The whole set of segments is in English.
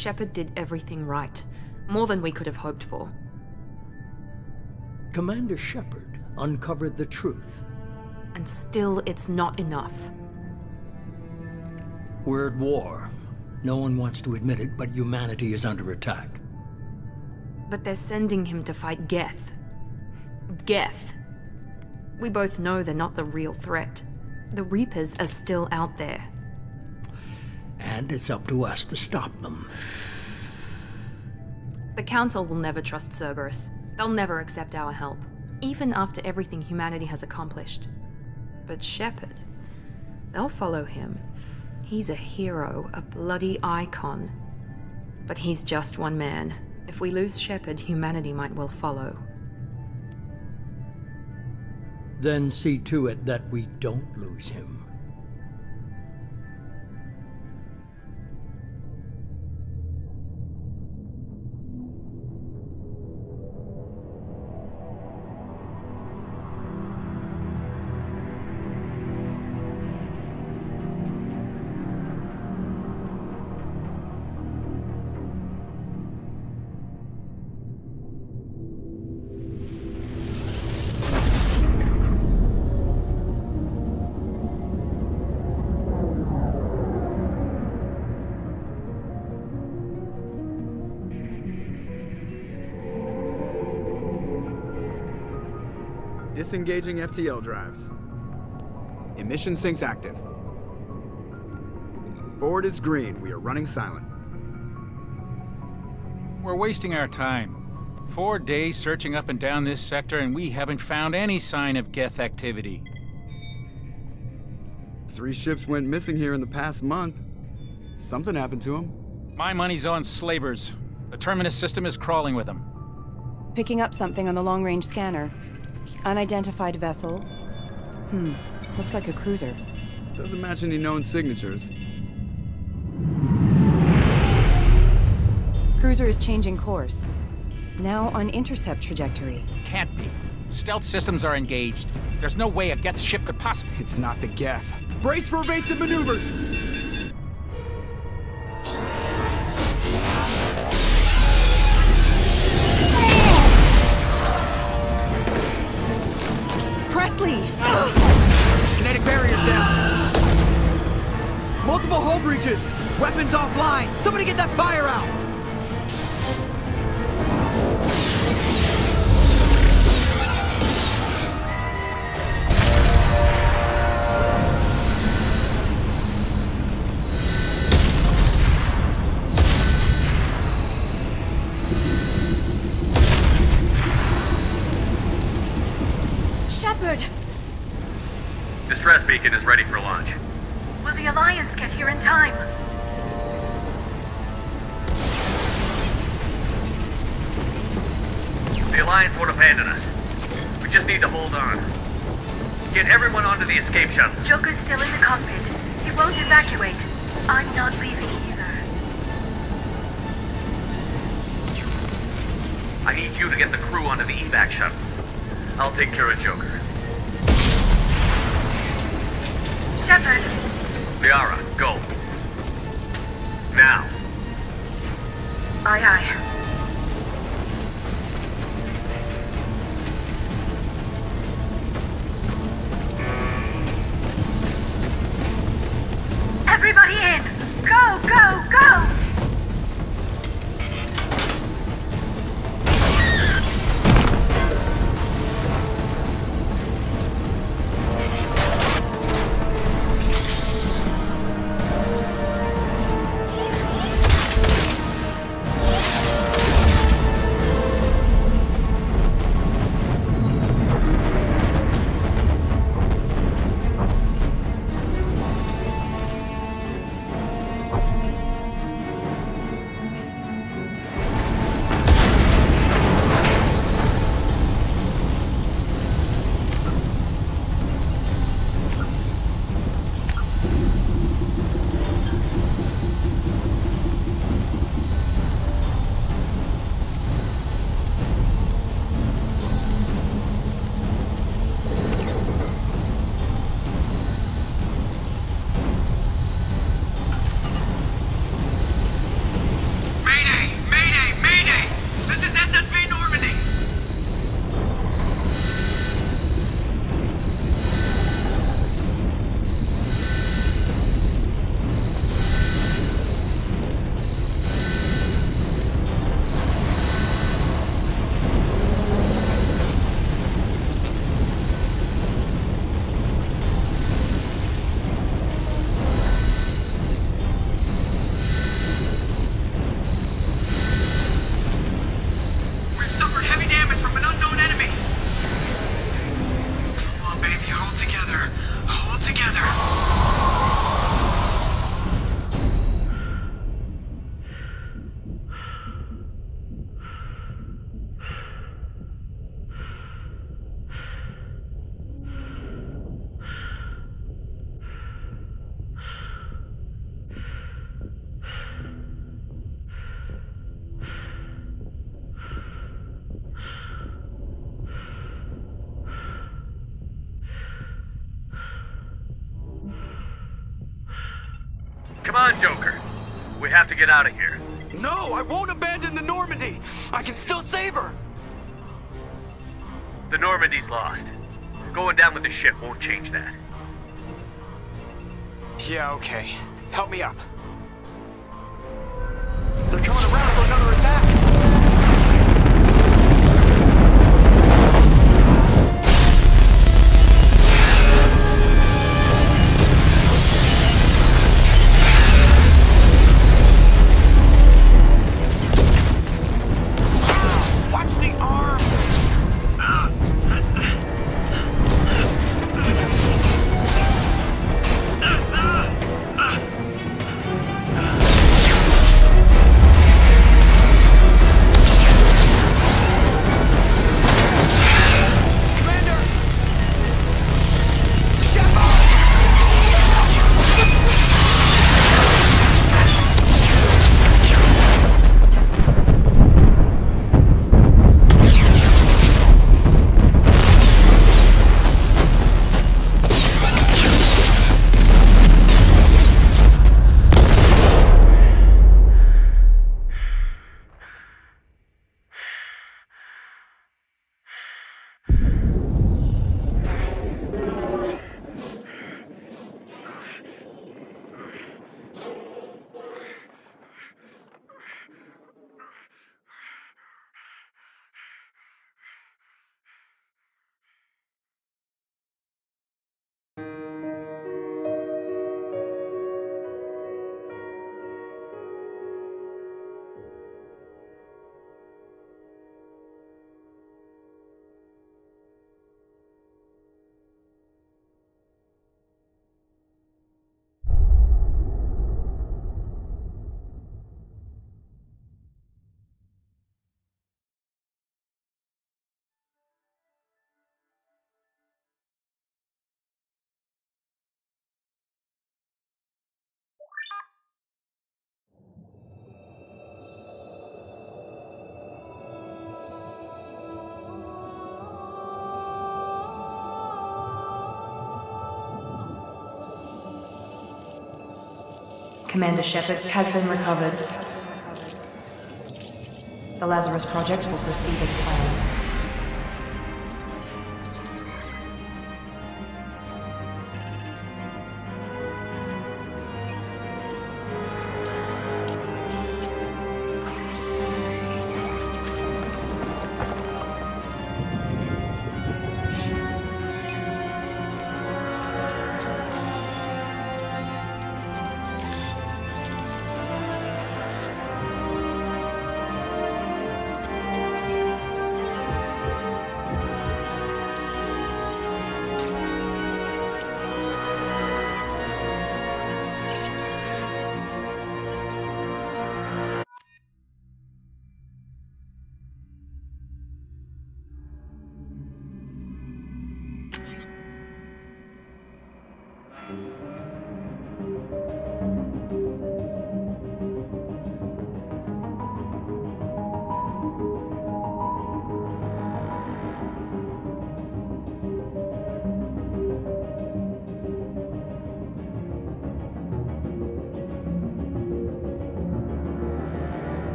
Shepard did everything right. More than we could have hoped for. Commander Shepard uncovered the truth. And still, it's not enough. We're at war. No one wants to admit it, but humanity is under attack. But they're sending him to fight Geth. Geth. We both know they're not the real threat. The Reapers are still out there. And it's up to us to stop them. The Council will never trust Cerberus. They'll never accept our help, even after everything humanity has accomplished. But Shepard, they'll follow him. He's a hero, a bloody icon. But he's just one man. If we lose Shepard, humanity might well follow. Then see to it that we don't lose him. Disengaging FTL drives. Emission sinks active. Board is green. We are running silent. We're wasting our time. Four days searching up and down this sector, and we haven't found any sign of Geth activity. Three ships went missing here in the past month. Something happened to them. My money's on slavers. The Terminus system is crawling with them. Picking up something on the long-range scanner. Unidentified vessel. Hmm, looks like a cruiser. Doesn't match any known signatures. Cruiser is changing course. Now on intercept trajectory. Can't be. Stealth systems are engaged. There's no way a Geth ship could possibly... It's not the Geth. Brace for evasive maneuvers! Multiple hull breaches. Weapons offline. Somebody get that fire out. Here in time? The Alliance won't abandon us. We just need to hold on. Get everyone onto the escape shuttle. Joker's still in the cockpit. He won't evacuate. I'm not leaving either. I need you to get the crew onto the evac shuttle. I'll take care of Joker. Shepard! Liara, go. Now. Aye aye. Everybody in! Go, go, go! On, Joker. We have to get out of here. No, I won't abandon the Normandy. I can still save her. The Normandy's lost. Going down with the ship won't change that. Yeah, okay. Help me up. They're coming around for another attack. Commander Shepard has been recovered. The Lazarus Project will proceed as planned.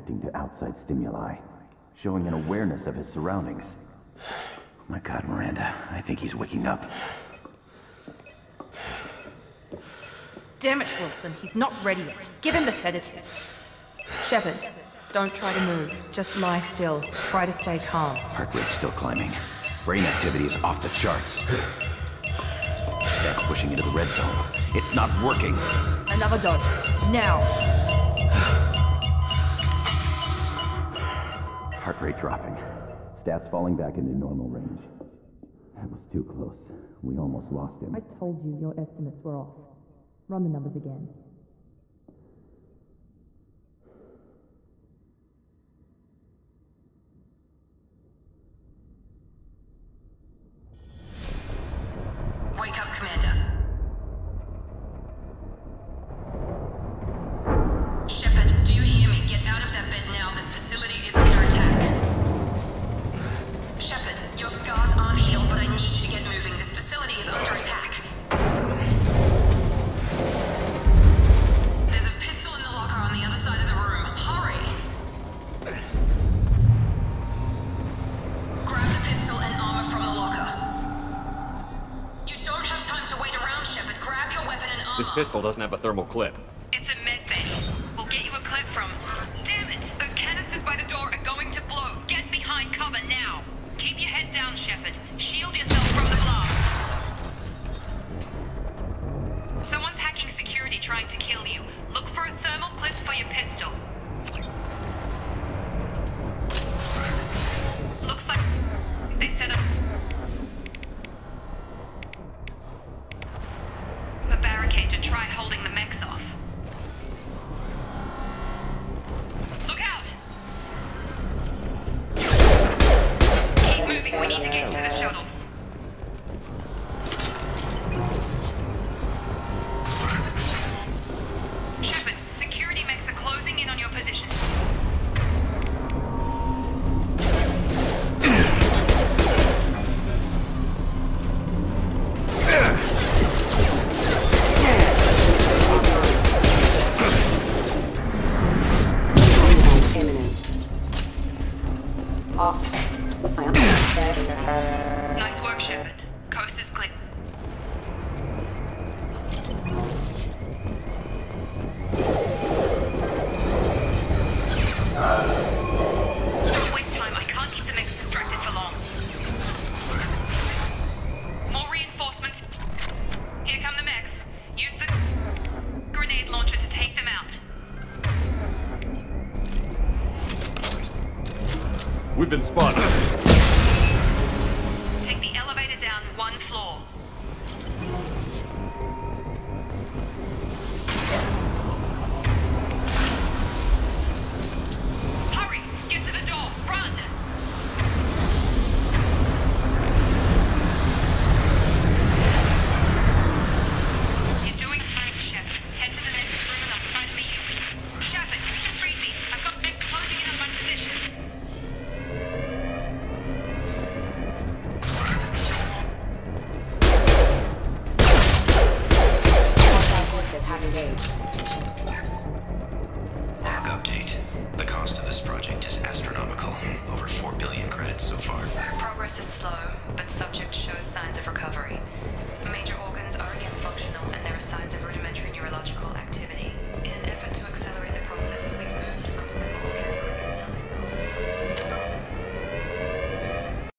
Reacting to outside stimuli, showing an awareness of his surroundings. Oh My god, Miranda, I think he's waking up. Damn it, Wilson, he's not ready yet. Give him the sedative. Shepard, don't try to move. Just lie still. Try to stay calm. Heart rate's still climbing. Brain activity is off the charts. Stats pushing into the red zone. It's not working. Another dose. Now. Rate dropping. Stats falling back into normal range. That was too close. We almost lost him. I told you your estimates were off. Run the numbers again. Pistol doesn't have a thermal clip. It's a med bay. We'll get you a clip from. Damn it! Those canisters by the door are going to blow. Get behind cover now. Keep your head down, Shepard. Shield yourself from the blast. Someone's hacking security trying to kill you. Look for a thermal clip for your pistol. Looks like they set up Nice work, Shepard. Coast is clear. Don't waste time. I can't keep the distracted for long. More reinforcements. Here come the. Use the grenade launcher to take them out. We've been spotted.